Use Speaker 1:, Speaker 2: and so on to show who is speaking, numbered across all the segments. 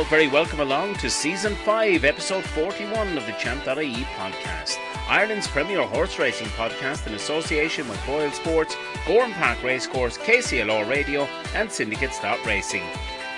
Speaker 1: all very welcome along to Season 5, Episode 41 of the Champ.ie podcast, Ireland's premier horse racing podcast in association with Boyle Sports, Gowran Park Racecourse, KCLR Radio, and Syndicates.Racing.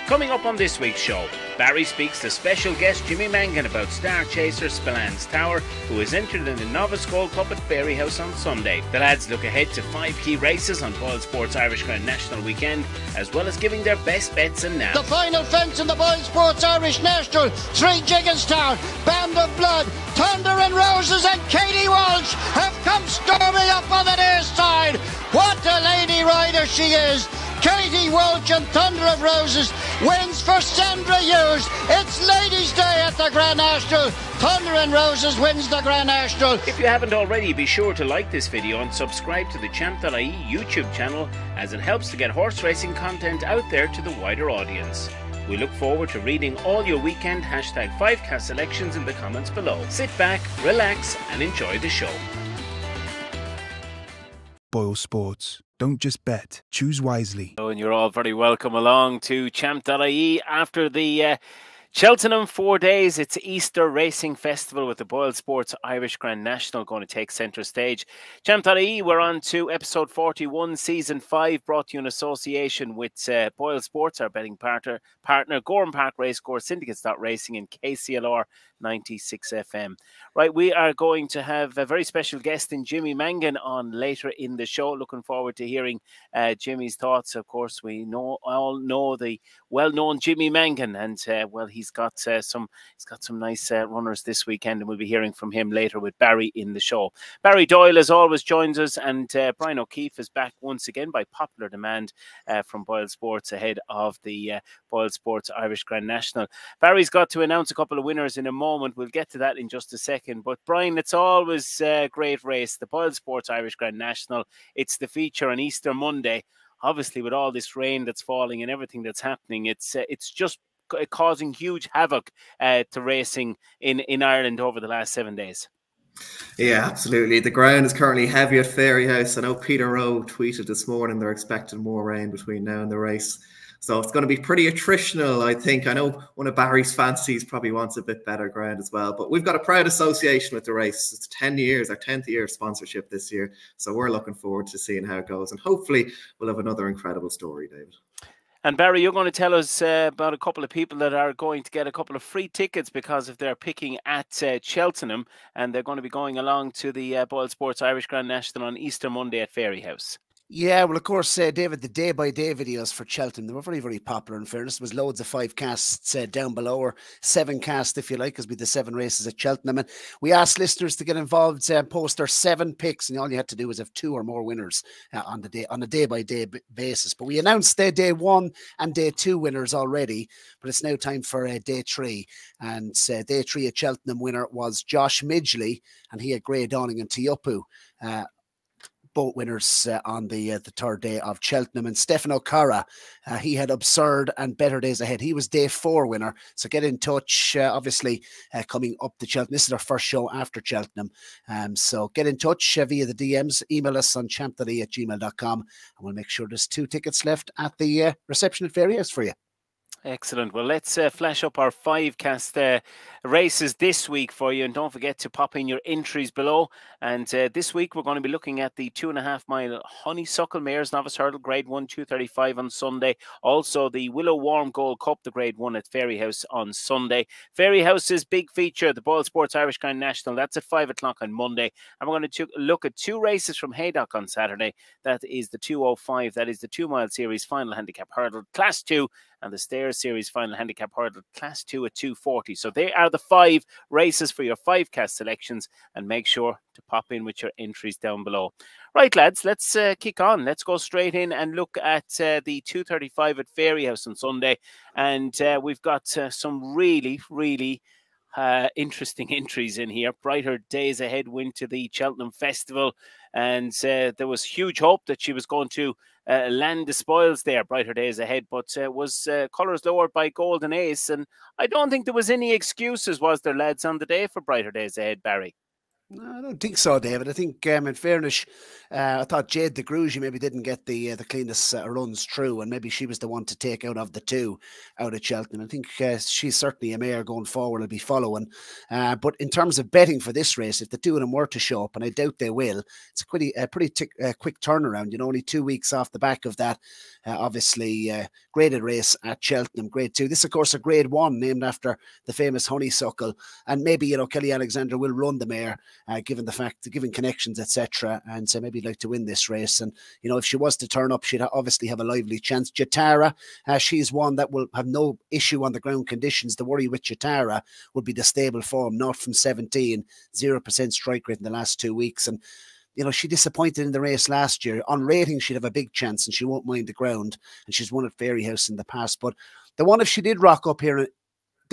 Speaker 1: Coming up on this week's show, Barry speaks to special guest Jimmy Mangan about star chaser Spillane Tower, who is entered in the Novice Gold Cup at Fairyhouse on Sunday. The lads look ahead to five key races on Boyle Sports Irish Grand National Weekend, as well as giving their best bets and now.
Speaker 2: The final fence in the Boyle Sports Irish National, three Gigginstown, Band of Blood, Thunder and Roses and Katie Walsh have come storming up on the near side. What a lady rider she is! Katie Walsh and Thunder and Roses wins for Sandra Hughes. It's Ladies' Day at the Grand National. Thunder and Roses wins the Grand National.
Speaker 1: If you haven't already, be sure to like this video and subscribe to the Champ.ie YouTube channel as it helps to get horse racing content out there to the wider audience. We look forward to reading all your weekend hashtag 5cast selections in the comments below. Sit back, relax, and enjoy the show.
Speaker 3: Boyle Sports. Don't just bet, choose wisely.
Speaker 1: Oh, and you're all very welcome along to champ.ie after the uh, Cheltenham four days. It's Easter Racing Festival with the Boyle Sports Irish Grand National going to take centre stage. Champ.ie, we're on to episode 41, season 5, brought to you in association with uh, Boyle Sports, our betting partner, partner Gowran Park Racecourse, Syndicates.Racing, and KCLR 96 FM. Right, we are going to have a very special guest in Jimmy Mangan on later in the show. Looking forward to hearing uh, Jimmy's thoughts. Of course, we know all know the well-known Jimmy Mangan, and uh, well, he's got uh, some he's got some nice uh, runners this weekend, and we'll be hearing from him later with Barry in the show. Barry Doyle, as always, joins us, and uh, Brian O'Keeffe is back once again by popular demand uh, from Boyle Sports ahead of the Boyle Sports Irish Grand National. Barry's got to announce a couple of winners in a moment moment. We'll get to that in just a second. But Brian, it's always a great race. The Boyle Sports Irish Grand National. It's the feature on Easter Monday. Obviously, with all this rain that's falling and everything that's happening, it's uh, it's just causing huge havoc uh, to racing in in Ireland over the last seven days.
Speaker 4: Yeah, absolutely. The ground is currently heavy at Fairyhouse. I know Peter Roe tweeted this morning they're expecting more rain between now and the race. So it's going to be pretty attritional, I think. I know one of Barry's fancies probably wants a bit better ground as well, but we've got a proud association with the race. It's 10 years, our 10th year of sponsorship this year. So we're looking forward to seeing how it goes. And hopefully we'll have another incredible story, David.
Speaker 1: And Barry, you're going to tell us uh, about a couple of people that are going to get a couple of free tickets because if they're picking at uh, Cheltenham and they're going to be going along to the uh, Boyle Sports Irish Grand National on Easter Monday at Fairyhouse.
Speaker 5: Yeah, well, of course, uh, David, the day by day videos for Cheltenham, they were very, very popular. In fairness, there was loads of five casts uh, down below, or seven casts, if you like, because we the seven races at Cheltenham. And we asked listeners to get involved, uh, post their seven picks, and all you had to do was have two or more winners uh, on the day on a day by day basis. But we announced their day one and day two winners already, but it's now time for uh, day three. And uh, day three at Cheltenham winner was Josh Midgley, and he had Grey Dawning and Teahupoo boat winners uh, on the uh, the third day of Cheltenham. And Stefan O'Cara, uh, he had Absurde and better days ahead. He was day four winner. So get in touch. Uh, obviously, uh, coming up to Cheltenham. This is our first show after Cheltenham. Um, so get in touch uh, via the DMs. Email us on champ.e at gmail.com and we'll make sure there's two tickets left at the reception at Fairyhouse for you.
Speaker 1: Excellent. Well, let's uh, flash up our five cast uh, races this week for you. And don't forget to pop in your entries below. And uh, this week, we're going to be looking at the two and a half mile Honeysuckle Mares Novice Hurdle Grade 1, 235 on Sunday. Also, the Willow Warm Gold Cup, the Grade 1 at Fairyhouse on Sunday. Fairyhouse's big feature, the Boyle Sports Irish Grand National, that's at 5 o'clock on Monday. And we're going to look at two races from Haydock on Saturday. That is the 205, that is the two mile series final handicap hurdle, Class 2 and the Stayers Series final handicap hurdle class two at 240. So they are the five races for your five cast selections, and make sure to pop in with your entries down below. Right, lads, let's uh, kick on. Let's go straight in and look at uh, the 235 at Fairyhouse on Sunday. And uh, we've got uh, some really, really uh, interesting entries in here. Brighter days ahead win to the Cheltenham Festival, and uh, there was huge hope that she was going to uh, land the spoils there. Brighter days ahead, but uh, was uh, colours lowered by Golden Ace, and I don't think there was any excuses, was there, lads, on the day for Brighter days ahead, Barry?
Speaker 5: I don't think so, David. I think, um, in fairness, uh, I thought Jade de Grugy maybe didn't get the uh, the cleanest uh, runs through, and maybe she was the one to take out of the two out of Cheltenham. I think uh, she's certainly a mare going forward. I'll be following. Uh, but in terms of betting for this race, if the two of them were to show up, and I doubt they will, it's a pretty a pretty uh, quick turnaround. You know, only two weeks off the back of that, obviously graded race at Cheltenham, Grade Two. This, of course, a Grade One named after the famous honeysuckle, and maybe you know Kenny Alexander will run the mare uh, given the fact, given connections, etc. And so maybe like to win this race. And you know, if she was to turn up, she'd obviously have a lively chance. Jetara, uh, she's one that will have no issue on the ground conditions. The worry with Jetara would be the stable form, not from 17, zero percent strike rate in the last two weeks, and you know, she disappointed in the race last year. On rating, she'd have a big chance and she won't mind the ground. And she's won at Fairyhouse in the past. But the one, if she did rock up here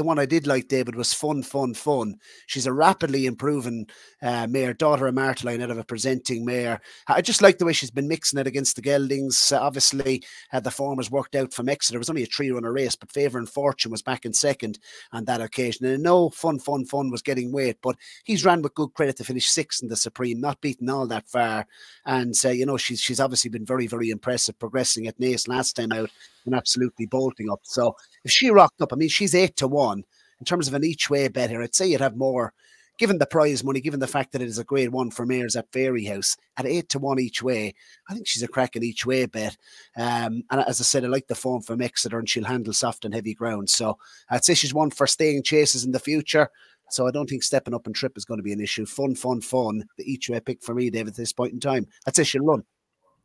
Speaker 5: the one I did like, David, was fun, fun, fun. She's a rapidly improving uh, mare, daughter of Martaline out of a presenting mare. I just like the way she's been mixing it against the geldings. Uh, obviously, uh, the form has worked out from Exeter. It was only a three runner race, but Favour and Fortune was back in second on that occasion. And no fun, fun, fun was getting weight, but he's ran with good credit to finish sixth in the Supreme, not beaten all that far. And, uh, you know, she's, she's obviously been very, very impressive, progressing at Naas last time out and absolutely bolting up. So if she rocked up, I mean, she's eight to one in terms of an each way bet here. I'd say you'd have more, given the prize money, given the fact that it is a grade one for mares at Fairyhouse at eight to one each way. I think she's a cracking each way bet. Um, and as I said, I like the form from Exeter and she'll handle soft and heavy ground. So I'd say she's one for staying chases in the future. So I don't think stepping up and trip is going to be an issue. Fun, fun, fun. The each way pick for me, David, at this point in time. I'd say she'll run.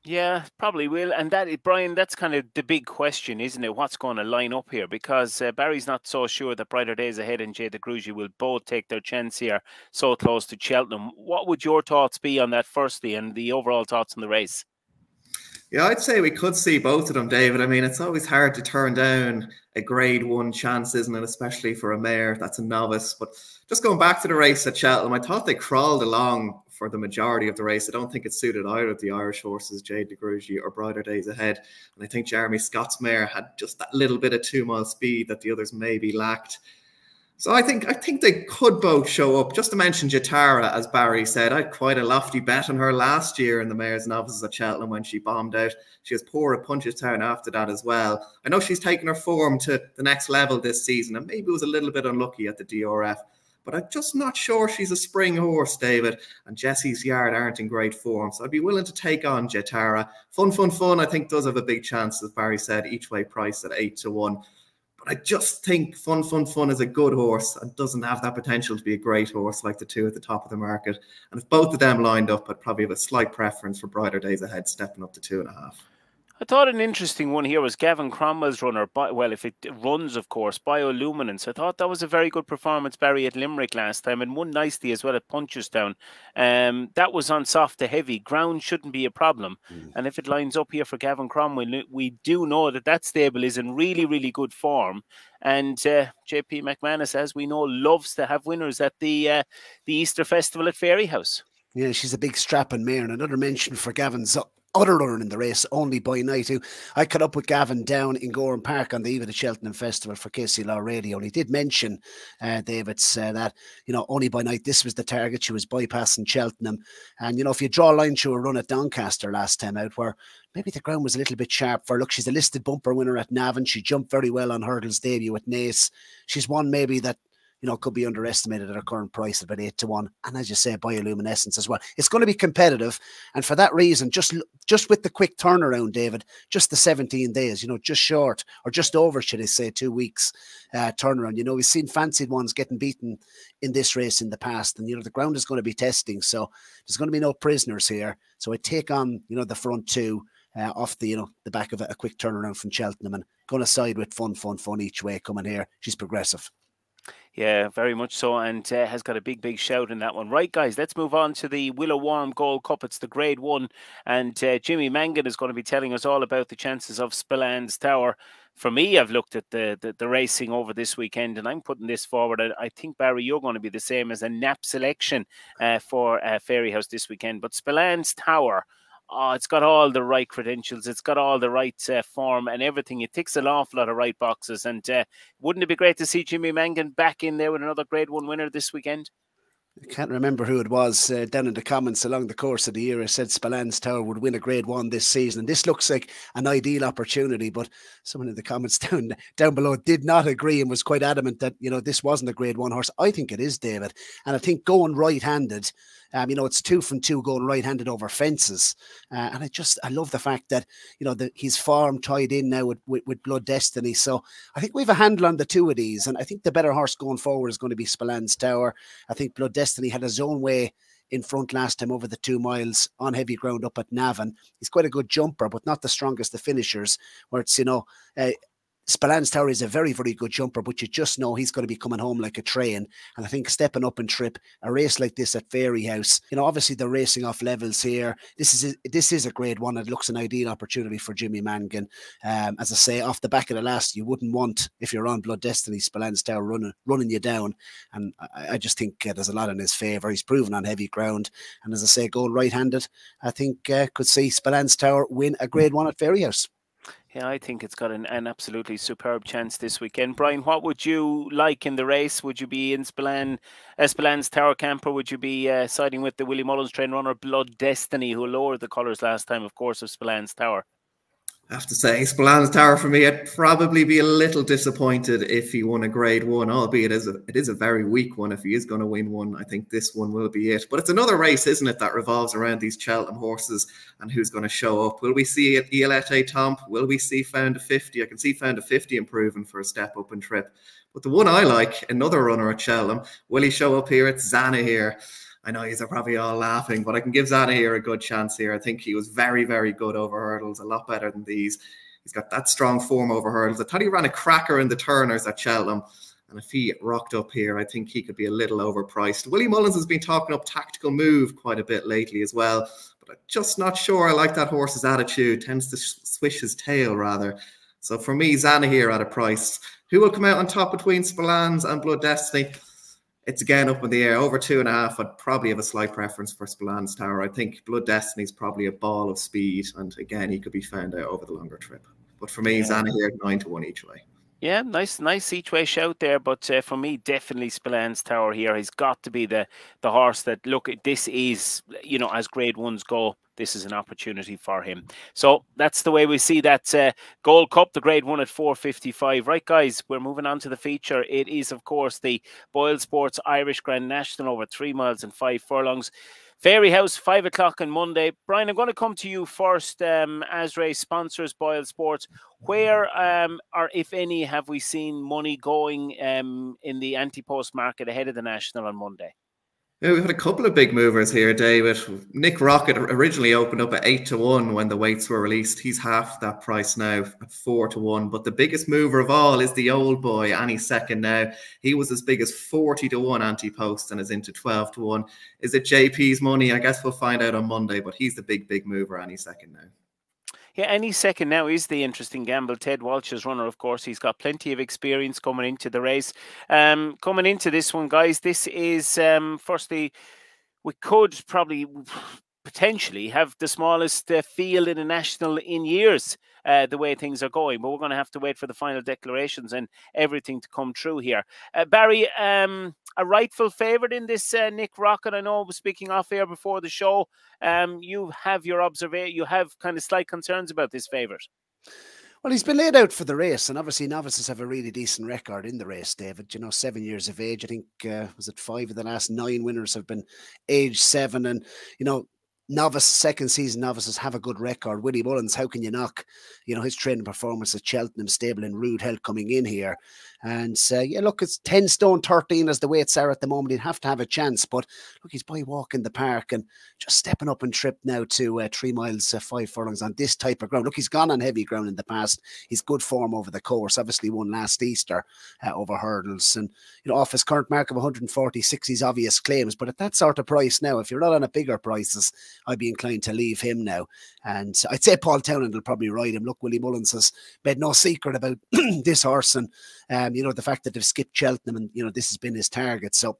Speaker 1: Yeah, probably will. And that, Brian, that's kind of the big question, isn't it? What's going to line up here? Because uh, Barry's not so sure that Brighter Days Ahead and Jade de will both take their chance here so close to Cheltenham. What would your thoughts be on that, firstly, and the overall thoughts on the race?
Speaker 4: Yeah, I'd say we could see both of them, David. I mean, it's always hard to turn down a grade one chance, isn't it? Especially for a mare that's a novice. But just going back to the race at Cheltenham, I thought they crawled along for the majority of the race. I don't think it suited either of the Irish horses, Jade de Grugy or Brighter Days Ahead. And I think Jeremy Scott's mare had just that little bit of two mile speed that the others maybe lacked. So I think I think they could both show up. Just to mention Jetara, as Barry said, I had quite a lofty bet on her last year in the Mares Novices at Cheltenham when she bombed out. She was poor at Punchestown after that as well. I know she's taken her form to the next level this season, and maybe was a little bit unlucky at the DRF but I'm just not sure she's a spring horse, David. And Jesse's Yard aren't in great form. So I'd be willing to take on Jetara. Fun, fun, fun, I think does have a big chance, as Barry said, each way price at eight to one. But I just think Fun, Fun, Fun is a good horse and doesn't have that potential to be a great horse like the two at the top of the market. And if both of them lined up, I'd probably have a slight preference for brighter days ahead, stepping up to two and a half.
Speaker 1: I thought an interesting one here was Gavin Cromwell's runner. Well, if it runs, of course, bioluminescence. I thought that was a very good performance, Barry, at Limerick last time, and won nicely as well at Punchestown. Um, that was on soft to heavy. Ground shouldn't be a problem. Mm. And if it lines up here for Gavin Cromwell, we do know that that stable is in really, really good form. And uh, JP McManus, as we know, loves to have winners at the uh, the Easter Festival at Fairyhouse.
Speaker 5: Yeah, she's a big strapping mare. And another mention for Gavin's other runner in the race, only by night, who I caught up with Gavin down in Gowran Park on the eve of the Cheltenham Festival for KCLR Radio. And he did mention, uh, David, uh, that, you know, only by night, this was the target. She was bypassing Cheltenham. And, you know, if you draw a line through a run at Doncaster last time out, where maybe the ground was a little bit sharp for, look, she's a listed bumper winner at Navan. She jumped very well on Hurdles debut at Naas. She's one maybe that you know, could be underestimated at our current price at about eight to one. And as you say, bioluminescence as well. It's going to be competitive, and for that reason, just just with the quick turnaround, David, just the 17 days, you know, just short or just over, should I say, two weeks uh, turnaround. You know, we've seen fancied ones getting beaten in this race in the past, and you know the ground is going to be testing, so there's going to be no prisoners here. So I take on you know the front two. Uh, off the you know the back of a, a quick turnaround from Cheltenham and going to side with fun, fun, fun each way coming here. She's progressive.
Speaker 1: Yeah, very much so, and uh, has got a big, big shout in that one. Right, guys, let's move on to the Willow Warm Gold Cup. It's the Grade One, and uh, Jimmy Mangan is going to be telling us all about the chances of Spillane Tower. For me, I've looked at the, the, the racing over this weekend, and I'm putting this forward. I, I, think Barry, you're going to be the same as a nap selection uh, for uh, Fairyhouse this weekend. But Spillane's Tower oh, it's got all the right credentials, it's got all the right uh, form and everything. It ticks an awful lot of right boxes. And uh, wouldn't it be great to see Jimmy Mangan back in there with another Grade One winner this weekend?
Speaker 5: I can't remember who it was uh, down in the comments along the course of the year. I said Spillane Tower would win a Grade One this season, and this looks like an ideal opportunity. But someone in the comments down down below did not agree and was quite adamant that you know this wasn't a Grade One horse. I think it is, David, and I think going right-handed um, you know, it's two from two going right-handed over fences, uh, and I just I love the fact that you know the, his farm tied in now with, with, with Blood Destiny. So I think we have a handle on the two of these, and I think the better horse going forward is going to be Spillane's Tower. I think Blood Destiny had his own way in front last time over the two miles on heavy ground up at Navan. He's quite a good jumper, but not the strongest of finishers. Where it's you know uh, Spillane's Tower is a very, very good jumper, but you just know he's going to be coming home like a train. And I think stepping up and trip a race like this at Fairyhouse, you know, obviously they're racing off levels here. This is a, this is a grade one. It looks an ideal opportunity for Jimmy Mangan. Um, as I say, off the back of the last, you wouldn't want if you're on Blood Destiny, Spillane's Tower running running you down. And I, I just think uh, there's a lot in his favour. He's proven on heavy ground, and as I say, going right-handed, I think uh, could see Spillane's Tower win a grade one at Fairyhouse.
Speaker 1: Yeah, I think it's got an, an absolutely superb chance this weekend. Brian, what would you like in the race? Would you be in Spillane, Spillane's Tower Camper? Would you be uh, siding with the Willie Mullins train runner Blood Destiny, who lowered the colours last time, of course, of Spillane's Tower?
Speaker 4: I have to say, Spillane's Tower for me, I'd probably be a little disappointed if he won a grade one, albeit it is a, it is a very weak one. If he is going to win one, I think this one will be it. But it's another race, isn't it, that revolves around these Cheltenham horses and who's going to show up. Will we see it Il Etait Temps? Will we see Found a 50? I can see Found a 50 improving for a step up and trip. But the one I like, another runner at Cheltenham, will he show up here? It's Zanahiyr. I know you're probably all laughing, but I can give Zanahiyr a good chance here. I think he was very, very good over hurdles, a lot better than these. He's got that strong form over hurdles. I thought he ran a cracker in the turners at Cheltenham. And if he rocked up here, I think he could be a little overpriced. Willie Mullins has been talking up tactical move quite a bit lately as well, but I'm just not sure I like that horse's attitude. Tends to swish his tail rather. So for me, Zanahiyr at a price. Who will come out on top between Spillane's and Blood Destiny? It's again up in the air. Over two and a half, I'd probably have a slight preference for Spillane's Tower. I think Blood Destiny's probably a ball of speed, and again, he could be found out over the longer trip. But for me, yeah. here nine to one each way.
Speaker 1: Yeah, nice, nice each way shout there. But uh, for me, definitely Spillane's Tower here. He's got to be the the horse that look. This is you know as grade ones go this is an opportunity for him. So that's the way we see that uh, Gold Cup, the grade one at 455. Right, guys, we're moving on to the feature. It is, of course, the Boyle Sports Irish Grand National over three miles and five furlongs. Fairyhouse, five o'clock on Monday. Brian, I'm going to come to you first. Um, Asray sponsors Boyle Sports. Where, um, or if any, have we seen money going um, in the anti post market ahead of the National on Monday?
Speaker 4: Yeah, we've had a couple of big movers here, David. Nick Rockett originally opened up at eight to one when the weights were released. He's half that price now at four to one. But the biggest mover of all is the old boy, Any Second Now. He was as big as 40 to one anti post and is into 12 to one. Is it JP's money? I guess we'll find out on Monday, but he's the big, big mover, Any Second Now.
Speaker 1: Yeah, any second now is the interesting gamble. Ted Walsh's runner, of course, he's got plenty of experience coming into the race. Um, coming into this one, guys, this is um, firstly, we could probably potentially have the smallest uh, field in a national in years. Uh, the way things are going, but we're going to have to wait for the final declarations and everything to come true here. Uh, Barry, um, a rightful favourite in this uh, Nick Rockett. I know I was speaking off air before the show. Um, you have your observation. You have kind of slight concerns about this favourite.
Speaker 5: Well, he's been laid out for the race, and obviously novices have a really decent record in the race, David. You know, seven years of age. I think uh, was it five of the last nine winners have been age seven, and you know novice second season novices have a good record. Willie Mullins, how can you knock? You know his training performance at Cheltenham stable and rude health coming in here, and uh, yeah, look, it's ten stone thirteen as the weights are at the moment. He'd have to have a chance, but look, he's by Walk In The Park and just stepping up and trip now to uh, three miles, uh, five furlongs on this type of ground. Look, he's gone on heavy ground in the past. He's good form over the course. Obviously, won last Easter uh, over hurdles, and you know off his current mark of 146, he's obvious claims. But at that sort of price now, if you're not on a bigger prices, I'd be inclined to leave him now. And I'd say Paul Townend will probably ride him. Look, Willie Mullins has made no secret about this horse, and um, you know the fact that they've skipped Cheltenham, and you know this has been his target. So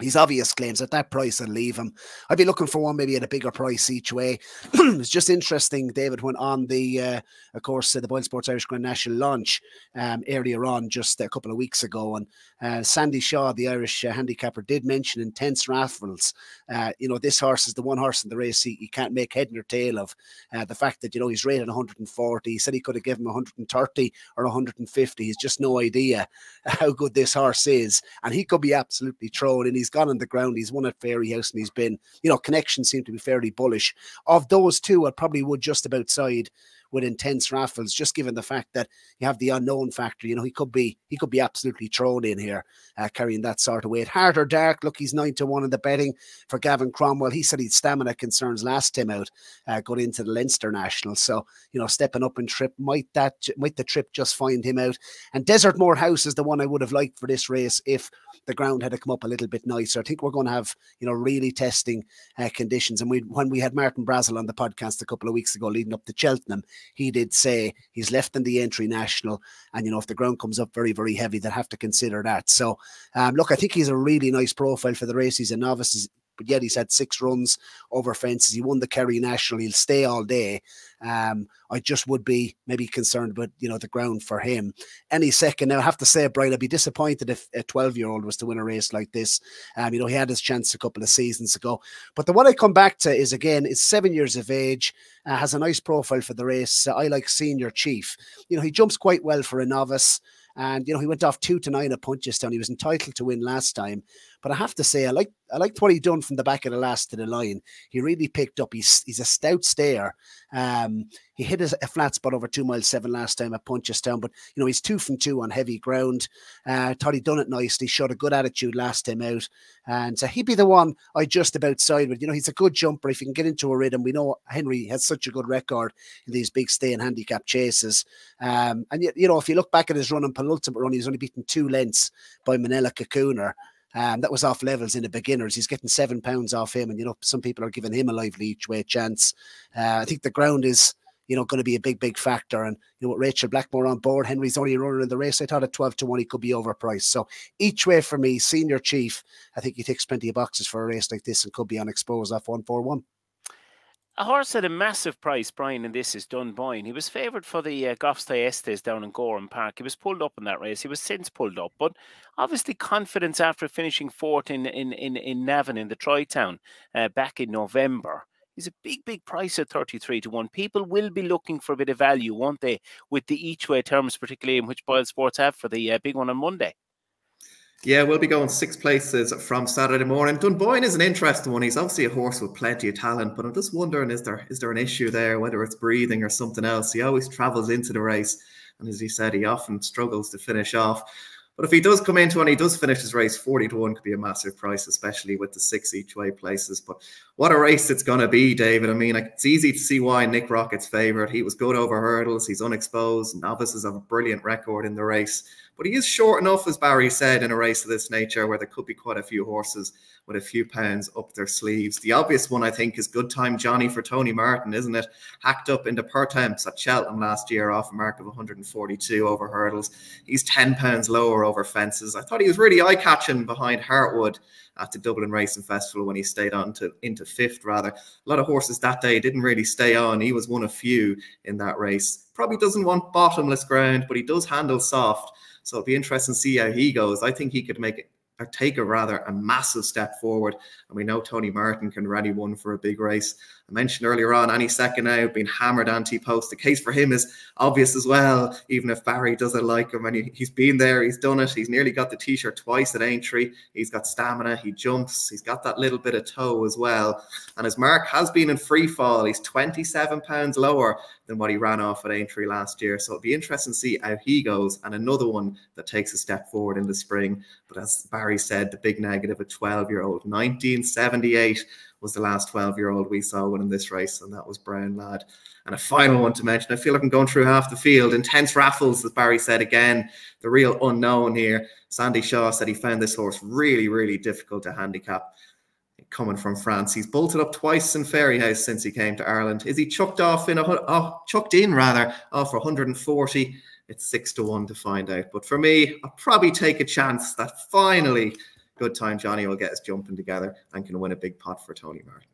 Speaker 5: He's obvious claims at that price and leave him. I'd be looking for one maybe at a bigger price each way. it's just interesting, David, went on the, uh, of course, uh, the Boyle Sports Irish Grand National launch um, earlier on, just a couple of weeks ago. And uh, Sandy Shaw, the Irish uh, handicapper, did mention intense raffles. Uh, you know, this horse is the one horse in the race he, he can't make head nor tail of. Uh, the fact that, you know, he's rated 140, he said he could have given him 130 or 150. He's just no idea how good this horse is. And he could be absolutely thrown in. He's gone on the ground. He's won at Fairyhouse, and he's been, you know, connections seem to be fairly bullish. Of those two, I probably would just about side with intense raffles, just given the fact that you have the unknown factor. You know, he could be he could be absolutely thrown in here, uh, carrying that sort of weight. Hard or dark, look, he's nine to one in the betting for Gavin Cromwell. He said he'd stamina concerns last time out, uh, going into the Leinster National. So you know, stepping up in trip might that might the trip just find him out. And Desertmore House is the one I would have liked for this race if the ground had to come up a little bit nicer. I think we're going to have you know really testing uh, conditions. And we when we had Martin Brassil on the podcast a couple of weeks ago, leading up to Cheltenham, he did say he's left in the Aintree national, and you know if the ground comes up very very heavy, they'll have to consider that. So um, look, I think he's a really nice profile for the race. He's a novice. He's, but yet he's had six runs over fences. He won the Kerry National. He'll stay all day. Um, I just would be maybe concerned about you know the ground for him. Any second now, I have to say, Brian, I'd be disappointed if a 12 year old was to win a race like this. Um, you know, he had his chance a couple of seasons ago. But the one I come back to is again, is seven years of age, uh, has a nice profile for the race. Uh, I like Senior Chief. You know, he jumps quite well for a novice. And you know, he went off two to nine at Punchestown. He was entitled to win last time. But I have to say, I like I liked what he done from the back of the last to the line. He really picked up. He's he's a stout stayer. Um, he hit a, a, flat spot over two miles seven last time at Punchestown, but you know he's two from two on heavy ground. Uh, thought he done it nicely. Showed a good attitude last time out, and so he'd be the one I just about side with. You know he's a good jumper. If he can get into a rhythm, we know Henry has such a good record in these big stay and handicap chases. Um, and you know if you look back at his run and penultimate run, he's only beaten two lengths by Minella Cocooner. Um, that was off levels in the beginners. He's getting seven pounds off him, and you know some people are giving him a lively each way chance. Uh, I think the ground is you know going to be a big big factor, and you know with Rachel Blackmore on board, Henry's only a runner in the race. I thought at twelve to one he could be overpriced. So each way for me, senior chief, I think he ticks plenty of boxes for a race like this and could be unexposed off one four one.
Speaker 1: A horse at a massive price, Brian, and this is Dunboyne. He was favoured for the uh, Goffs Thyestes down in Gowran Park. He was pulled up in that race. He was since pulled up, but obviously confidence after finishing fourth in in in, in Navan in the Troytown uh, back in November. He's a big, big price at 33 to 1. People will be looking for a bit of value, won't they, with the each way terms, particularly in which Boyle Sports have for the uh, big one on Monday.
Speaker 4: Yeah, we'll be going six places from Saturday morning. Dunboyne is an interesting one. He's obviously a horse with plenty of talent, but I'm just wondering is there is there an issue there, whether it's breathing or something else? He always travels into the race, and as he said, he often struggles to finish off. But if he does come into and he does finish his race, 40 to 1 could be a massive price, especially with the six each way places. But what a race it's going to be, David. I mean, it's easy to see why Nick Rockett's favourite. He was good over hurdles, he's unexposed. Novices have a brilliant record in the race. But he is short enough, as Barry said, in a race of this nature where there could be quite a few horses with a few pounds up their sleeves. The obvious one, I think, is Good Time Jonny for Tony Martin, isn't it? Hacked up into Pertemps at Cheltenham last year off a mark of 142 over hurdles. He's 10 pounds lower over fences. I thought he was really eye catching behind Heartwood at the Dublin Racing Festival when he stayed on to into fifth rather. A lot of horses that day didn't really stay on. He was one of few in that race. Probably doesn't want bottomless ground, but he does handle soft. So it'll be interesting to see how he goes. I think he could make or take a rather a massive step forward. And we know Tony Martin can ready one for a big race. I mentioned earlier on, any second now being hammered anti-post. The case for him is obvious as well, even if Barry doesn't like him. And he, has been there, he's done it. He's nearly got the t-shirt twice at Aintree. He's got stamina, he jumps, he's got that little bit of toe as well. And his mark has been in free fall. He's 27 pounds lower than what he ran off at Aintree last year. So it'll be interesting to see how he goes. And another one that takes a step forward in the spring. But as Barry said, the big negative, a 12-year-old, 1978 was the last 12 year old we saw winning this race, and that was Brown Lad. And a final one to mention, I feel like I'm going through half the field. Intense raffles, as Barry said again, the real unknown here. Sandy Shaw said he found this horse really, really difficult to handicap coming from France. He's bolted up twice in Fairyhouse since he came to Ireland. Is he chucked off in a oh, chucked in rather off for 140? It's six to one to find out. But for me, I'll probably take a chance that finally good time Jonny will get us jumping together and can win a big pot for Tony Martin.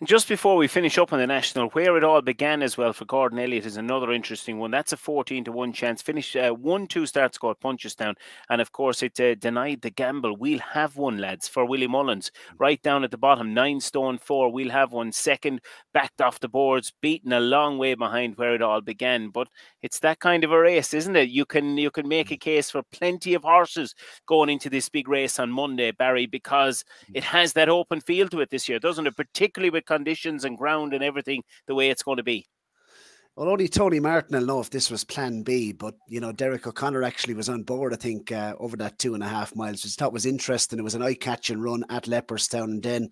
Speaker 1: And just before we finish up on the national, where it all began as well for Gordon Elliott is another interesting one. That's a 14 to 1 chance. Finish uh, 1 2 start score Punchestown. And of course, it uh, denied the gamble. We'll have one, lads, for Willie Mullins. Right down at the bottom, nine stone four. We'll have one second, backed off the boards, beaten a long way behind where it all began. But it's that kind of a race, isn't it? You can you can make a case for plenty of horses going into this big race on Monday, Barry, because it has that open field to it this year, doesn't it? Particularly with conditions and ground and everything the way it's going to be.
Speaker 5: Well, only Tony Martin will know if this was Plan B, but you know Derek O'Connor actually was on board. I think uh, over that two and a half miles, which I thought was interesting. It was an eye-catching run at Leopardstown, and then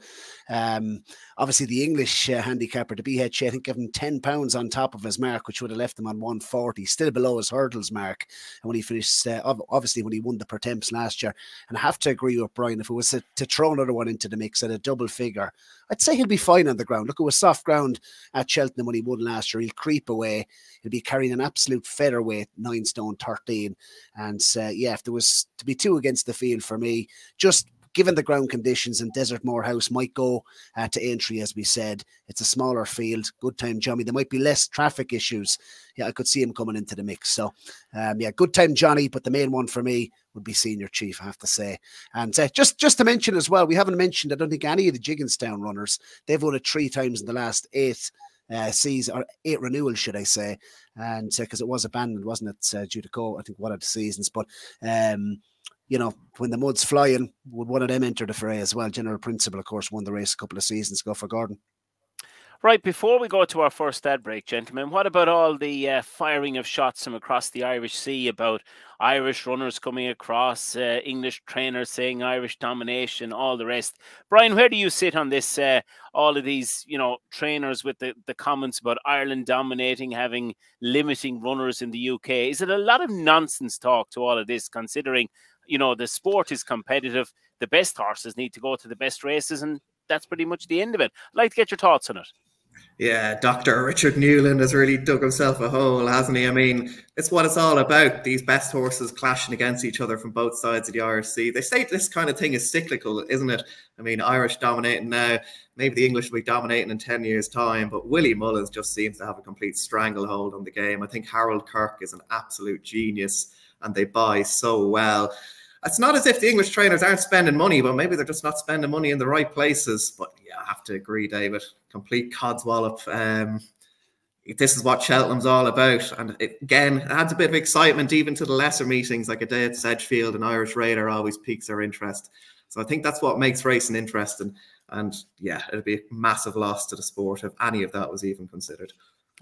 Speaker 5: um, obviously the English uh, handicapper, the BHA, I think gave him ten pounds on top of his mark, which would have left him on one forty, still below his hurdles mark. And when he finished, uh, obviously when he won the Pertemps last year, and I have to agree with Brian, if it was to, to throw another one into the mix at a double figure, I'd say he'll be fine on the ground. Look, it was soft ground at Cheltenham when he won last year. He'll creep away. He'll be carrying an absolute featherweight, nine stone, 13. And uh, yeah, if there was to be two against the field for me, just given the ground conditions and Desertmore House might go uh, to Aintree, as we said. It's a smaller field. Good time, Jonny. There might be less traffic issues. Yeah, I could see him coming into the mix. So, um, yeah, good time, Jonny. But the main one for me would be Senior Chief, I have to say. And uh, just just to mention as well, we haven't mentioned, I don't think any of the Gigginstown runners, they've won it three times in the last eight uh, season or eight renewals, should I say? And because uh, it was abandoned, wasn't it, uh, due to go? I think one of the seasons, but um, you know, when the mud's flying, would one of them enter the fray as well? General Principle, of course, won the race a couple of seasons ago for Gordon.
Speaker 1: Right, before we go to our first ad break, gentlemen, what about all the uh, firing of shots from across the Irish Sea about Irish runners coming across, uh, English trainers saying Irish domination, all the rest? Brian, where do you sit on this? Uh, all of these, you know, trainers with the, the comments about Ireland dominating, having limiting runners in the UK. Is it a lot of nonsense talk to all of this, considering, you know, the sport is competitive, the best horses need to go to the best races, and that's pretty much the end of it. I'd like to get your thoughts on it.
Speaker 4: Yeah, Dr. Richard Newland has really dug himself a hole, hasn't he? I mean, it's what it's all about. These best horses clashing against each other from both sides of the Sea. They say this kind of thing is cyclical, isn't it? I mean, Irish dominating now, maybe the English will be dominating in 10 years' time, but Willie Mullins just seems to have a complete stranglehold on the game. I think Harold Kirk is an absolute genius and they buy so well it's not as if the English trainers aren't spending money, but maybe they're just not spending money in the right places. But yeah, I have to agree, David. Complete codswallop. Um, this is what Cheltenham's all about. And it, again, it adds a bit of excitement even to the lesser meetings, like a day at Sedgefield and Irish Raider always piques our interest. So I think that's what makes racing interesting. And yeah, it'd be a massive loss to the sport if any of that was even considered.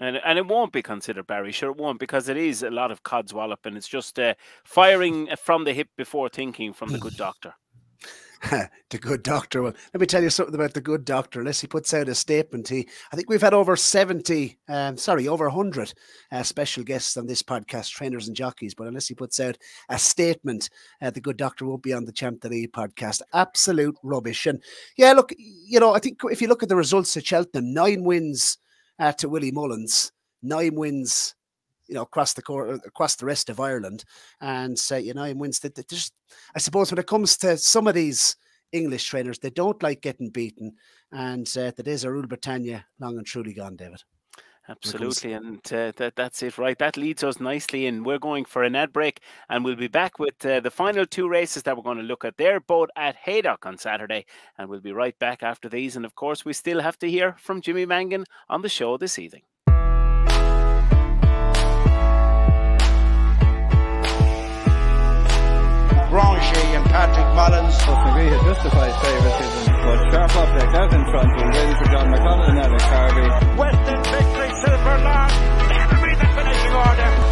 Speaker 1: And and it won't be considered Barry, sure it won't, because it is a lot of codswallop and it's just uh, firing from the hip before thinking from the good doctor.
Speaker 5: the good doctor. Well, let me tell you something about the good doctor. Unless he puts out a statement, he I think we've had over seventy, um, sorry, over hundred uh, special guests on this podcast, trainers and jockeys. But unless he puts out a statement, uh, the good doctor won't be on the Champ podcast. Absolute rubbish. And yeah, look, you know, I think if you look at the results at Cheltenham, nine wins uh, to Willie Mullins, nine wins, you know, across the across the rest of Ireland, and uh, you know, nine wins. That just, I suppose, when it comes to some of these English trainers, they don't like getting beaten, and uh, the days of Rule Britannia long and truly gone, David.
Speaker 1: Absolutely, and uh, that, that's it, right? That leads us nicely in. We're going for an ad break, and we'll be back with uh, the final two races that we're going to look at. They're both at Haydock on Saturday, and we'll be right back after these. And of course, we still have to hear from Jimmy Mangan on the show this evening.
Speaker 6: Granger and Patrick Mullins.
Speaker 7: But McGree has justified favouritism, but sharp object out in front, we're ready for John McConnell and Alec Harvey.
Speaker 6: Western victory, Silver order.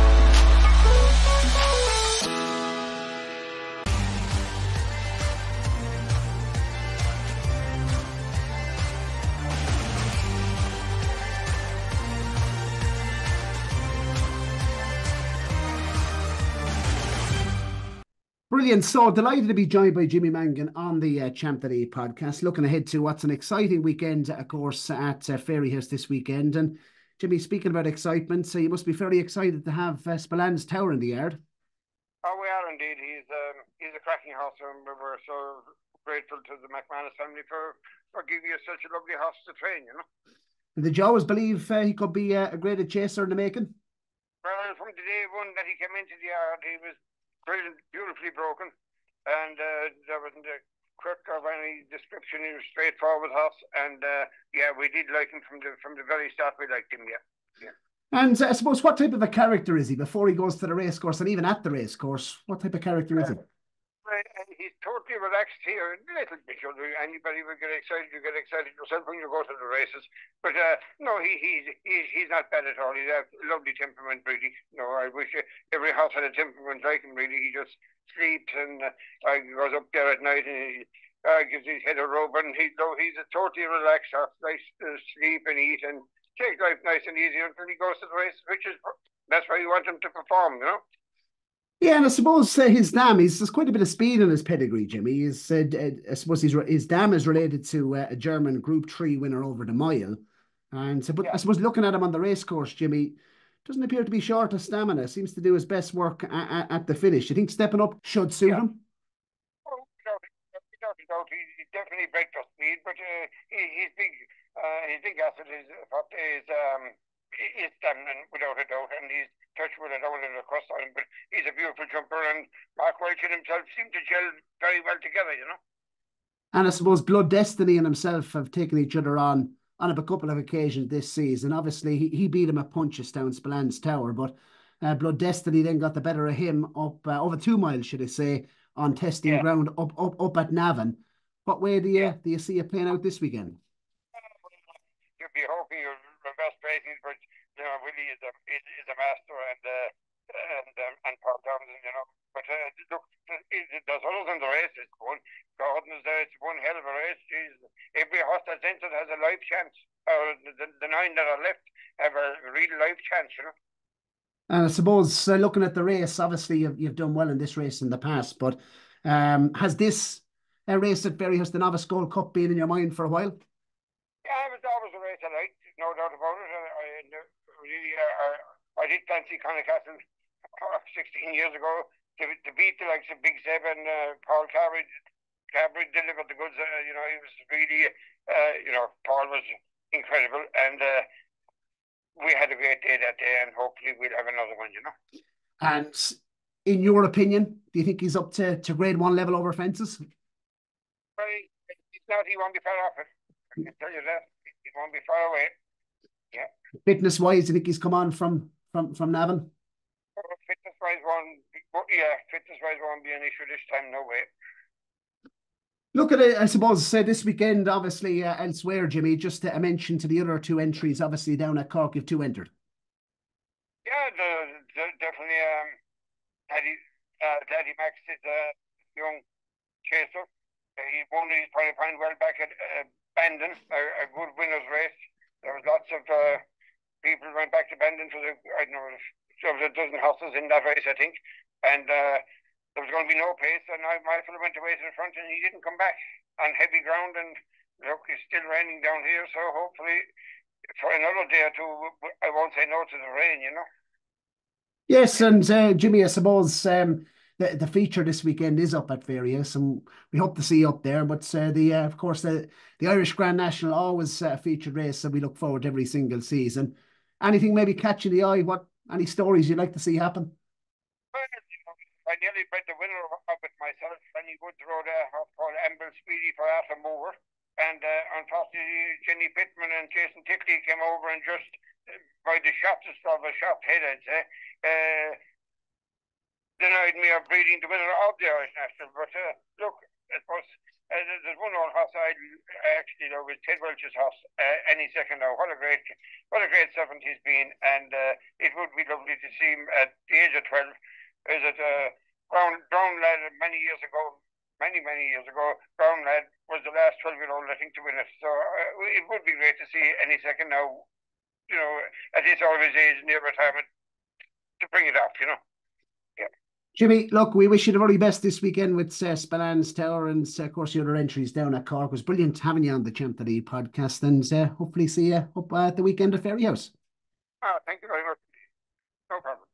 Speaker 5: Brilliant. So delighted to be joined by Jimmy Mangan on the uh, Champ podcast. Looking ahead to what's an exciting weekend, of course, at uh, Fairyhouse this weekend. And Jimmy, speaking about excitement, so you must be fairly excited to have uh, Spillane's Tower in the yard.
Speaker 8: Oh, we are indeed. He's um, he's a cracking horse, and we're so
Speaker 6: grateful to the McManus family for, for giving us such a lovely horse to train, you know.
Speaker 5: Did you always believe uh, he could be uh, a graded chaser in the making?
Speaker 6: Well, from the day one that he came into the yard, he was brilliant, beautifully broken, and uh, there wasn't a quirk of any description. He was straightforward horse, and uh, yeah, we did like him from the from the very start. We liked him, yeah. yeah.
Speaker 5: And uh, I suppose what type of a character is he before he goes to the race course and even at the race course? What type of character is he?
Speaker 6: And he's totally relaxed here, a little bit. You know, anybody will get excited. You get excited yourself when you go to the races. But uh, no, he, he's he's he's not bad at all. He's a lovely temperament, really. No, I wish every horse had a temperament like him. Really, he just sleeps and uh, goes up there at night and he uh, gives his head a rub. And he, he's a totally relaxed nice to sleep and eat and take life nice and easy until he goes to the races, which is that's why you want him to perform. You know.
Speaker 5: Yeah, and I suppose uh, his dam, he's there's quite a bit of speed in his pedigree, Jimmy. He's said, uh, I suppose he's, his dam is related to uh, a German Group 3 winner over the mile. And so, but yeah. I suppose looking at him on the race course, Jimmy, doesn't appear to be short of stamina. Seems to do his best work at, at, at the finish. You think stepping up should suit
Speaker 6: yeah.
Speaker 5: him?
Speaker 6: Oh, without, without doubt, he's definitely breakfast speed, but uh, he, his big uh, his big asset is, is um, is stamina, without a doubt, and he's touch with it all in across him, but he's a beautiful jumper, and Mark Walsh and himself seem to gel very well together, you know.
Speaker 5: And I suppose Blood Destiny and himself have taken each other on on a couple of occasions this season. Obviously, he, he beat him at Punchestown, Spillane's Tower, but uh, Blood Destiny then got the better of him up uh, over two miles, should I say, on testing yeah. ground up up up at Navan. What way do you yeah. do you see it playing out this weekend?
Speaker 6: You'd be hoping you're reverse racing, but you know, Willie is a is, is a master and uh, and um, and Paul Townend, you know. But uh, look, there's others in the race. It's one there. It's one hell of a race. Jeez. Every horse that's entered has a life chance. Or the, the nine that are left have a real life chance, you know.
Speaker 5: And I suppose uh, looking at the race, obviously you've, you've done well in this race in the past, but um, has this uh, race at Fairyhouse, the Novice Gold Cup, been in your mind for a while?
Speaker 6: Yeah, it was always a race I liked, no doubt about it. I, I, really, uh, I did fancy Castle 16 years ago to, to beat the likes of Big Seb and uh, Paul Carberry. Carberry delivered the goods. Uh, you know, he was really, uh, you know, Paul was incredible, and uh, we had a great day that day, and hopefully we'll have another one. You know.
Speaker 5: And in your opinion, do you think he's up to, to grade one level over fences?
Speaker 6: Well, he's not. He won't be far off it. I can tell you that. He won't be far away. Yeah.
Speaker 5: Fitness wise, do you think he's come on from from from Navan?
Speaker 6: Fitness wise, won't yeah, fitness wise won't be an issue this time. No way.
Speaker 5: Look at it, I suppose, say this weekend, obviously, uh, elsewhere, Jimmy, just to mention to the other two entries, obviously, down at Cork, you've two entered.
Speaker 6: Yeah, the, the, definitely. Um, Daddy, uh, Daddy Max is a young chaser. Uh, he won his probably find well back at uh, Bandon, a, a good winner's race. There was lots of uh, people went back to Bandon for the, I don't know, there was a dozen horses in that race, I think. And uh, there was going to be no pace, and I, my fellow went away to the front, and he didn't come back on heavy ground. And look, it's still raining down here, so hopefully for another day or two, I won't say no to the rain, you know.
Speaker 5: Yes, and uh, Jimmy, I suppose um, the, the feature this weekend is up at Fairyhouse, and we hope to see you up there. But uh, the uh, of course the the Irish Grand National always uh, featured race, and we look forward every single season. Anything maybe catching the eye? What any stories you'd like to see happen?
Speaker 6: I nearly bet the winner of it myself, Fanny Woods rode a called Amble Speedy for Arthur Moore. And uh, unfortunately, Jenny Pitman and Jason Titley came over and just, uh, by the sharpest of a sharp head, I'd say, uh, denied me of breeding the winner of the Irish National. But uh, look, it was uh, there's one old horse I, actually know is Ted Walsh's horse. Uh, any second now, what a great, what a great servant he's been, and uh, it would be lovely to see him at the age of twelve. Is it uh, Brown Brown lad many years ago? Many many years ago, Brown lad was the last twelve year old I think to win it. So uh, it would be great to see any second now. You know, at this of his age near retirement, to bring it up. You know.
Speaker 5: Jimmy, look, we wish you the very best this weekend with uh, Spillane's Tower and, uh, of course, your other entries down at Cork. It was brilliant having you on the Champ the podcast and uh, hopefully see you up at the weekend at Fairyhouse.
Speaker 6: Oh, thank you very much. No problem.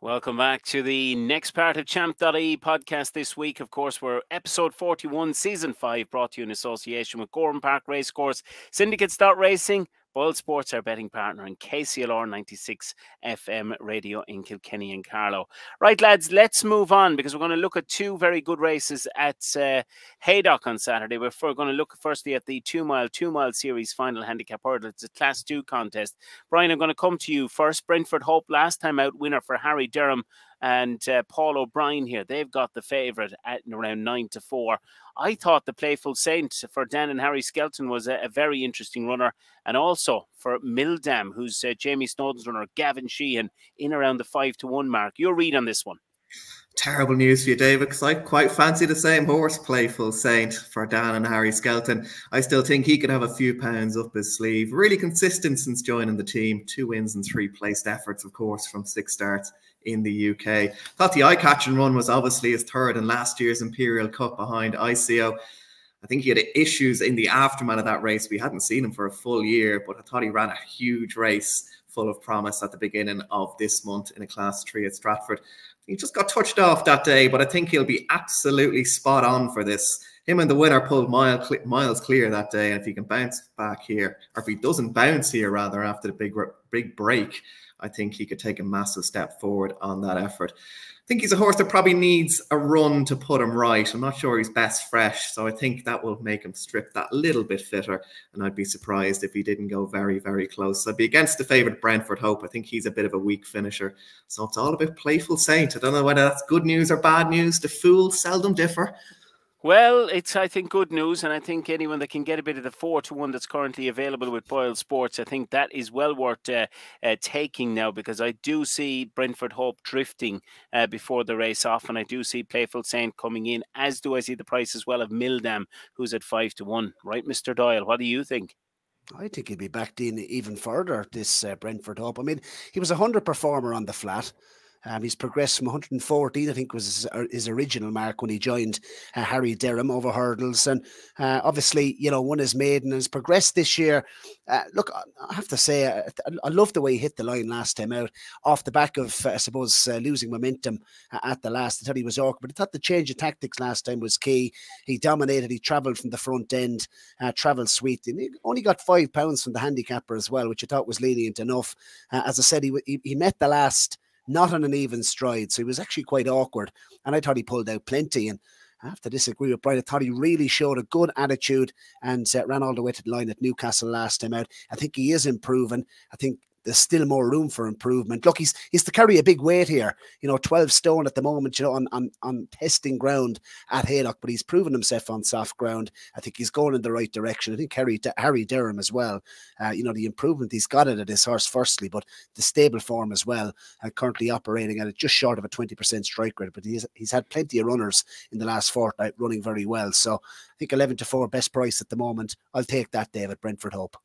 Speaker 1: Welcome back to the next part of Champ.ie podcast this week. Of course, we're episode 41, season 5, brought to you in association with Gowran Park Racecourse, Syndicates.Racing, Boyle Sports, our betting partner, and KCLR 96 FM radio in Kilkenny and Carlow. Right, lads, let's move on because we're going to look at two very good races at uh, Haydock on Saturday. We're, we're going to look firstly at the two mile, two mile series final handicap hurdle. It's a class two contest. Brian, I'm going to come to you first. Brentford Hope, last time out winner for Harry Derham and uh, Paul O'Brien here. They've got the favourite at around nine to four. I thought the Playful Saint for Dan and Harry Skelton was a, a very interesting runner, and also for Mildam, who's uh, Jamie Snowden's runner, Gavin Sheehan, in around the five to one mark. Your read on this one?
Speaker 4: Terrible news for you, David, because I quite fancy the same horse, Playful Saint, for Dan and Harry Skelton. I still think he could have a few pounds up his sleeve. Really consistent since joining the team. Two wins and three placed efforts, of course, from six starts in the UK. Thought the eye-catching run was obviously his third in last year's Imperial Cup behind Iceo. I think he had issues in the aftermath of that race. We hadn't seen him for a full year, but I thought he ran a huge race full of promise at the beginning of this month in a class three at Stratford. He just got touched off that day, but I think he'll be absolutely spot on for this. Him and the winner pulled mile, miles clear that day, and if he can bounce back here, or if he doesn't bounce here rather after the big big break, I think he could take a massive step forward on that effort. I think he's a horse that probably needs a run to put him right. I'm not sure he's best fresh, so I think that will make him strip that little bit fitter. And I'd be surprised if he didn't go very, very close. I'd be against the favourite Brentford Hope. I think he's a bit of a weak finisher. So it's all about playful saint. I don't know whether that's good news or bad news. The fools seldom differ.
Speaker 1: Well, it's I think good news, and I think anyone that can get a bit of the four to one that's currently available with Boylesports, I think that is well worth uh, uh, taking now because I do see Brentford Hope drifting uh, before the race off, and I do see Playful Saint coming in, as do I see the price as well of Mildam, who's at five to one. Right, Mister Doyle, what do you think?
Speaker 5: I think he'd be backed in even further. This uh, Brentford Hope. I mean, he was a hundred performer on the flat. Um, he's progressed from 114, I think, was his, uh, his original mark when he joined uh, Harry Derham over hurdles, and uh, obviously, you know, won his maiden and has progressed this year. Uh, look, I have to say, I, I, love the way he hit the line last time out, off the back of, uh, I suppose, uh, losing momentum at the last. I thought he was awkward, but I thought the change of tactics last time was key. He dominated. He travelled from the front end, travelled sweet, and he only got five pounds from the handicapper as well, which I thought was lenient enough. as I said, he, he, he met the last not on an even stride. So he was actually quite awkward. And I thought he pulled out plenty. And I have to disagree with Brian. I thought he really showed a good attitude and uh, ran all the way to the line at Newcastle last time out. I think he is improving. I think there's still more room for improvement. Look, he's he's to carry a big weight here. You know, 12 stone at the moment, you know, on on, on testing ground at Haydock, but he's proven himself on soft ground. I think he's going in the right direction. I think Harry Harry Derham as well. Uh, you know, the improvement he's got it at his horse firstly, but the stable form as well. Uh, currently operating at just short of a 20% strike rate, but he's he's had plenty of runners in the last fortnight running very well. So I think 11 to 4 best price at the moment. I'll take that, David Brentford Hope.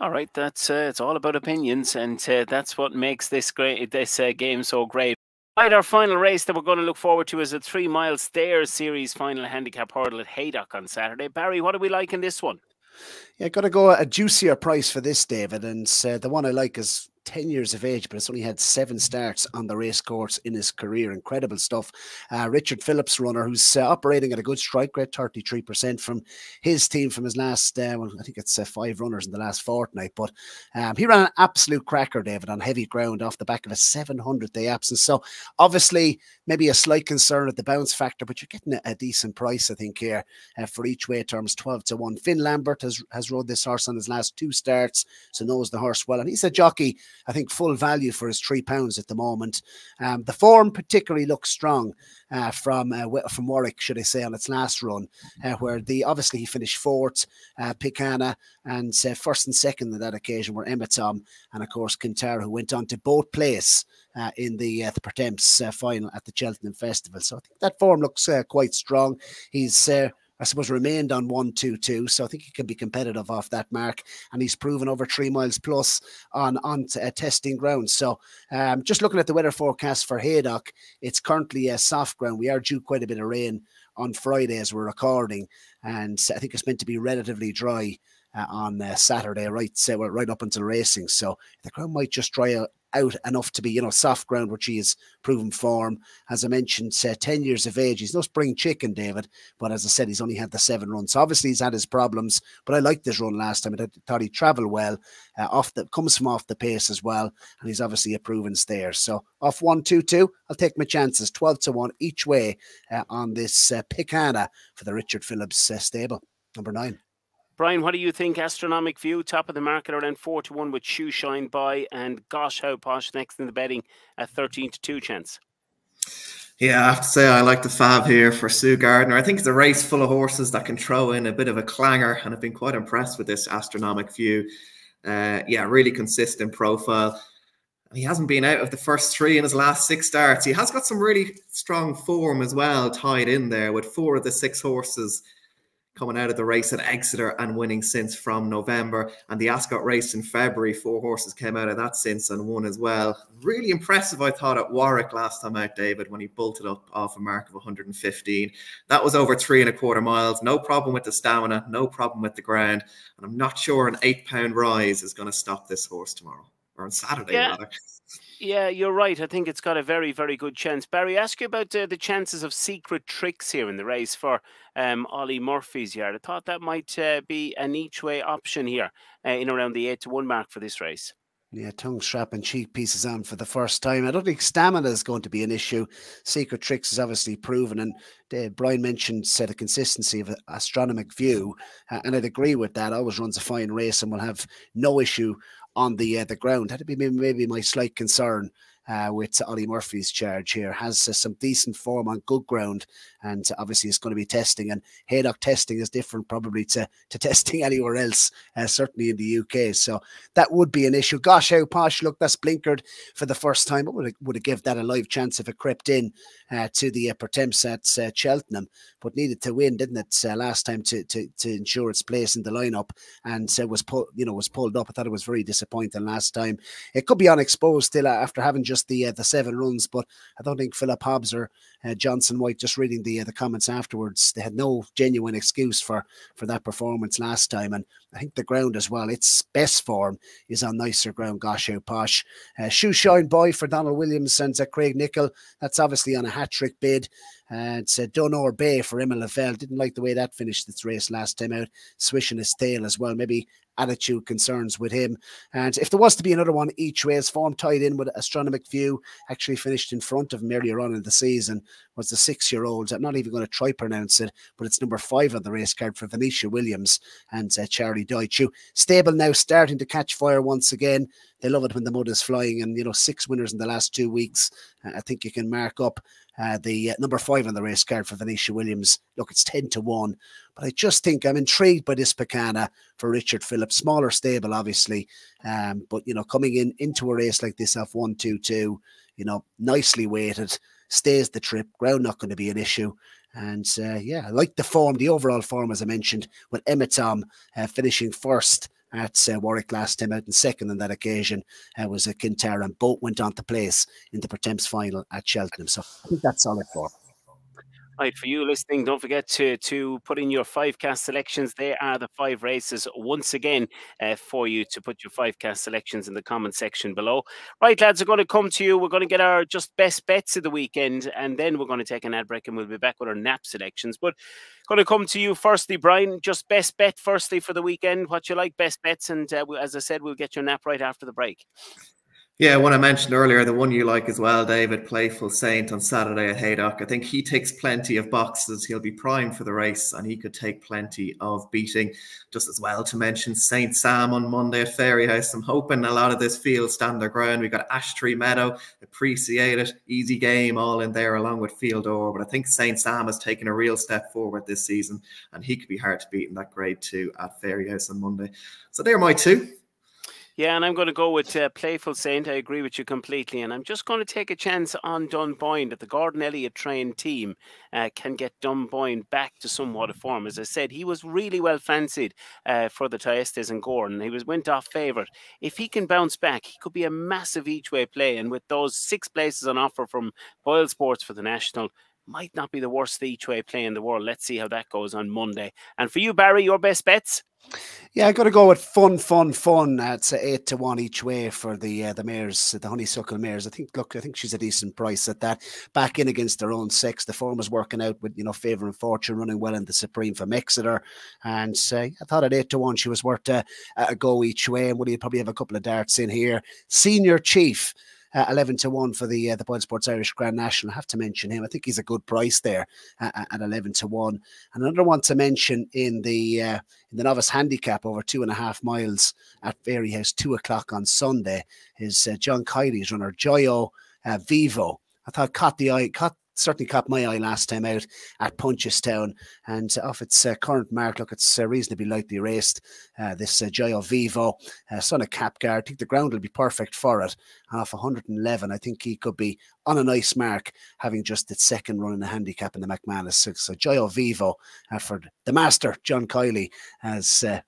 Speaker 1: All right, that's uh, it's all about opinions, and uh, that's what makes this great this uh, game so great. Right, our final race that we're going to look forward to is a three mile stayers' series final handicap hurdle at Haydock on Saturday. Barry, what do we like in this one?
Speaker 5: Yeah, got to go a juicier price for this, David, and uh, the one I like is 10 years of age, but it's only had seven starts on the race course in his career. Incredible stuff. Uh, Richard Phillips, runner, who's uh, operating at a good strike rate, 33% from his team from his last, uh, well, I think it's uh, five runners in the last fortnight. But um, he ran an absolute cracker, David, on heavy ground off the back of a 700 day absence. So obviously, maybe a slight concern at the bounce factor, but you're getting a, a decent price, I think, here uh, for each way terms 12 to 1. Finn Lambert has, has rode this horse on his last two starts, so knows the horse well. And he's a jockey I think full value for his three pounds at the moment. Um, the form particularly looks strong uh, from uh, from Warwick, should I say, on its last run, uh, where the obviously he finished fourth, uh, Picana, and uh, first and second on that occasion were Emitom and of course Quintara, who went on to both place uh, in the uh, the Pertemps uh, final at the Cheltenham Festival. So I think that form looks uh, quite strong. He's uh, I suppose, remained on 1 2 2. So I think he can be competitive off that mark. And he's proven over three miles plus on, on uh, testing ground. So um, just looking at the weather forecast for Haydock, it's currently a soft ground. We are due quite a bit of rain on Friday as we're recording. And I think it's meant to be relatively dry. Uh, on uh, Saturday, right? So right up until racing, so the ground might just dry out, out enough to be, you know, soft ground, which he has proven form. As I mentioned, uh, 10 years of age. He's no spring chicken, David, but as I said, he's only had the seven runs. So obviously, he's had his problems, but I liked this run last time. I thought he travelled well, uh, off the comes from off the pace as well, and he's obviously a proven stayer. So off one, two, two, I'll take my chances 12 to 1 each way uh, on this uh, Picana for the Richard Phillips uh, stable. Number nine.
Speaker 1: Brian, what do you think? Astronomic View, top of the market around 4 to 1 with Shoe Shine by, and gosh, how posh next in the betting at 13 to 2 chance.
Speaker 4: Yeah, I have to say I like the fab here for Sue Gardner. I think it's a race full of horses that can throw in a bit of a clanger, and I've been quite impressed with this astronomic view. Uh, yeah, really consistent profile. He hasn't been out of the first three in his last six starts. He has got some really strong form as well tied in there with four of the six horses coming out of the race at Exeter and winning since from November. And the Ascot race in February, four horses came out of that since and won as well. Really impressive, I thought, at Warwick last time out, David, when he bolted up off a mark of 115. That was over three and a quarter miles. No problem with the stamina, no problem with the ground. And I'm not sure an eight pound rise is going to stop this horse tomorrow or on Saturday, yeah. rather.
Speaker 1: Yeah, you're right. I think it's got a very, very good chance. Barry, ask you about uh, the chances of secret tricks here in the race for um, Olly Murphy's yard. I thought that might uh, be an each way option here uh, in around the 8 to 1 mark for this race.
Speaker 5: Yeah, tongue strap and cheek pieces on for the first time. I don't think stamina is going to be an issue. Secret tricks is obviously proven, and uh, Brian mentioned said the consistency of astronomic view, and I'd agree with that. Always runs a fine race and will have no issue on the uh, the ground. That'd be maybe my slight concern uh, with Olly Murphy's charge here. Has uh, some decent form on good ground, and obviously it's going to be testing. And Haydock testing is different probably to, to testing anywhere else, uh, certainly in the UK. So that would be an issue. Gosh, how posh! Look, that's blinkered for the first time. Would have, would give that a live chance if it crept in uh, to the uh, Pertemps at uh, Cheltenham, but needed to win, didn't it, uh, last time to, to to ensure its place in the lineup, and was pulled, you know, was pulled up. I thought it was very disappointing last time. It could be unexposed still after having just the uh, the seven runs, but I don't think Philip Hobbs or uh, Johnson White. Just reading the uh, the comments afterwards, they had no genuine excuse for for that performance last time, and I think the ground as well. Its best form is on nicer ground. Gosh, how posh! Uh, shoe shine boy for Donald Williams and Craig Nichol. That's obviously on a hat trick bid. And uh, Donor Bay for Emma Lavelle. Didn't like the way that finished its race last time out, swishing his tail as well. Maybe attitude concerns with him. And if there was to be another one each way, his form tied in with Astronomic View, actually finished in front of him earlier on in the season, was the six year old. I'm not even going to try pronounce it, but it's number five on the race card for Venetia Williams and uh, Charlie Deutsch. Stable now starting to catch fire once again. They love it when the mud is flying, and you know, six winners in the last two weeks. Uh, I think you can mark up uh, the uh, number five on the race card for Venetia Williams. Look, it's 10 to 1. But I just think I'm intrigued by this Picana for Richard Phillips. Smaller stable, obviously. Um, but, you know, coming in into a race like this off 1 2 2, you know, nicely weighted, stays the trip. Ground not going to be an issue. And uh, yeah, I like the form, the overall form, as I mentioned, with Emitom uh, finishing first at uh, Warwick last time out, and second on that occasion uh, was a Kintara, and both went on to place in the Pertemps final at Cheltenham. So I think that's solid for.
Speaker 1: Right, for you listening, don't forget to to put in your five cast selections. They are the five races once again uh, for you to put your five cast selections in the comment section below. Right, lads, we're going to come to you. We're going to get our just best bets of the weekend, and then we're going to take an ad break, and we'll be back with our nap selections. But going to come to you firstly, Brian. Just best bet firstly for the weekend. What you like, best bets, and uh, as I said, we'll get your nap right after the break.
Speaker 4: Yeah, one I mentioned earlier, the one you like as well, David, Playful Saint on Saturday at Haydock. I think he takes plenty of boxes. He'll be primed for the race and he could take plenty of beating. Just as well to mention St. Sam on Monday at Fairyhouse. I'm hoping a lot of this field stand their ground. We've got Ash Tree Meadow, appreciate it, easy game all in there along with Fil Dor. But I think St. Sam has taken a real step forward this season and he could be hard to beat in that grade two at Fairyhouse on Monday. So they're my two.
Speaker 1: Yeah, and I'm going to go with uh, Playful Saint. I agree with you completely. And I'm just going to take a chance on Dunboyne that the Gordon Elliott trained team uh, can get Dunboyne back to somewhat of form. As I said, he was really well fancied uh, for the Thyestes and Gordon. He was went off favourite. If he can bounce back, he could be a massive each way play. And with those six places on offer from Boylesports for the National, might not be the worst each way play in the world. Let's see how that goes on Monday. And for you, Barry, your best bets?
Speaker 5: Yeah, I got to go with fun, fun, fun. That's eight to one each way for the uh, the mares, the honeysuckle mares. I think, look, I think she's a decent price at that. Back in against their own sex, the form is working out with you know favor and fortune running well in the Supreme from Exeter, and uh, I thought at eight to one she was worth a, a go each way. And would you probably have a couple of darts in here? Senior Chief uh, 11 to 1 for the uh, the Boylesports Irish Grand National. I have to mention him. I think he's a good price there uh, at 11 to 1. And Another one to mention in the uh, in the novice handicap over two and a half miles at Fairyhouse, 2 o'clock on Sunday is uh, John Kiely's runner, Joyo uh, Vivo. I thought caught the eye, caught certainly caught my eye last time out at Punchestown. And off its uh, current mark, look, it's uh, reasonably lightly raced. Uh, this uh, Joyo Vivo, uh, son of Kapgarde, I think the ground will be perfect for it. Off 111, I think he could be on a nice mark, having just its second run in the handicap in the McManus. So, so Joyo Vivo uh, for the master, John Kiely, has uh,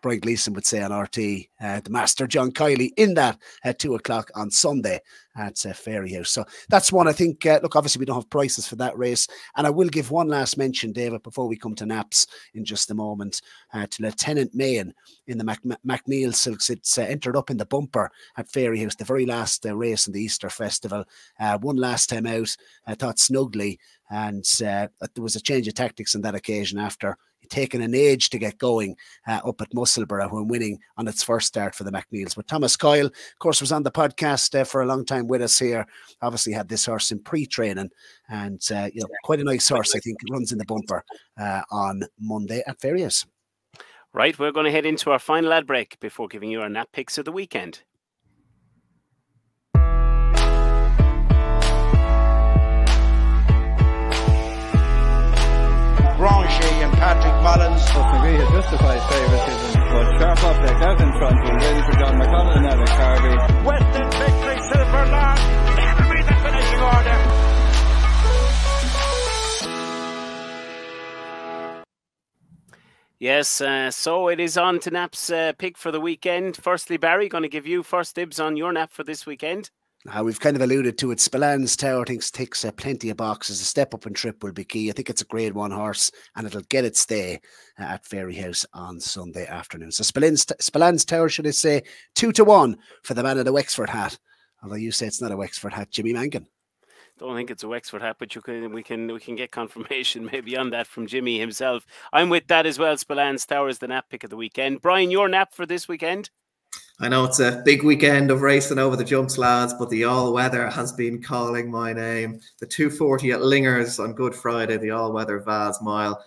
Speaker 5: Brian Gleeson would say on RT, uh, the master John Kiely in that at two o'clock on Sunday at uh, Fairyhouse. So that's one I think. Uh, look, obviously we don't have prices for that race, and I will give one last mention, David, before we come to Naps in just a moment uh, to Lieutenant Mayen in the Mac- McNeil Silks. It's uh, entered up in the bumper at Fairyhouse, the very last uh, race in the Easter Festival. Uh, one last time out, I thought snugly, and there was a change of tactics on that occasion after taken an age to get going uh, up at Musselburgh when winning on its first start for the McNeils. But Thomas Coyle, of course, was on the podcast uh, for a long time with us here. Obviously, had this horse in pre-training, and uh, you know, quite a nice horse. I think runs in the bumper uh, on Monday at Fairyhouse.
Speaker 1: Right, we're going to head into our final ad break before giving you our nap picks of the weekend.
Speaker 2: Mullins.
Speaker 7: But McGree has justified favouritism, but sharp uptake out in front, and ready for John McConnell and Alex Harvey.
Speaker 6: Western victory, Silver Long. That'll the finishing order.
Speaker 1: Yes, uh, so it is on to Nap's uh, pick for the weekend. Firstly, Barry, going to give you first dibs on your nap for this weekend.
Speaker 5: Uh, we've kind of alluded to it. Spillane's Tower thinks ticks uh, plenty of boxes. A step up and trip will be key. I think it's a grade one horse and it'll get its day uh, at Fairyhouse on Sunday afternoon. So Spillane's Tower, should I say, two to one for the man in the Wexford hat. Although you say it's not a Wexford hat, Jimmy Mangan.
Speaker 1: Don't think it's a Wexford hat, but you can we can we can get confirmation maybe on that from Jimmy himself. I'm with that as well. Spillane's Tower is the nap pick of the weekend. Brian, your nap for this weekend?
Speaker 4: I know it's a big weekend of racing over the jumps, lads, but the all weather has been calling my name. The 240 at Lingers on Good Friday, the all weather Vase Mile.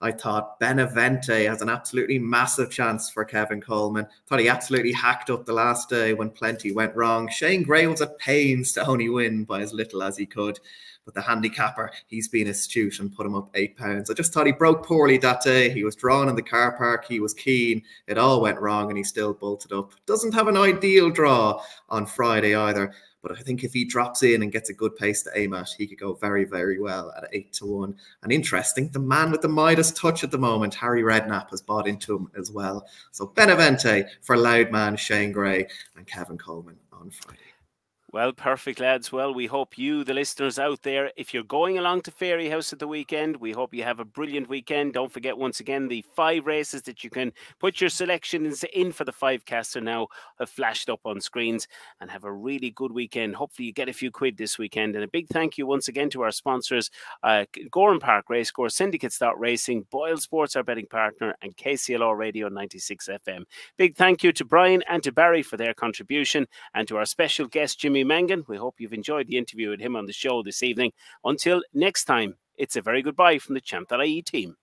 Speaker 4: I thought Benevente has an absolutely massive chance for Kevin Coleman. Thought he absolutely hacked up the last day when plenty went wrong. Shane Gray was at pains to only win by as little as he could. But the handicapper, he's been astute and put him up eight pounds. I just thought he broke poorly that day. He was drawn in the car park. He was keen. It all went wrong and he still bolted up. Doesn't have an ideal draw on Friday either. But I think if he drops in and gets a good pace to aim at, he could go very, very well at eight to one. And interesting, the man with the Midas touch at the moment, Harry Redknapp, has bought into him as well. So Benevente for Loudman, Shane Gray, and Kevin Coleman on Friday.
Speaker 1: Well, perfect, lads. Well, we hope you, the listeners out there, if you're going along to Fairyhouse at the weekend, we hope you have a brilliant weekend. Don't forget, once again, the five races that you can put your selections in for the five caster now have flashed up on screens and have a really good weekend. Hopefully, you get a few quid this weekend. And a big thank you once again to our sponsors, uh, Gowran Park Racecourse, Syndicate Start Racing, Boylesports, our betting partner, and KCLR Radio 96 FM. Big thank you to Brian and to Barry for their contribution, and to our special guest, Jimmy Mangan. We hope you've enjoyed the interview with him on the show this evening. Until next time, it's a very goodbye from the Champ.ie team.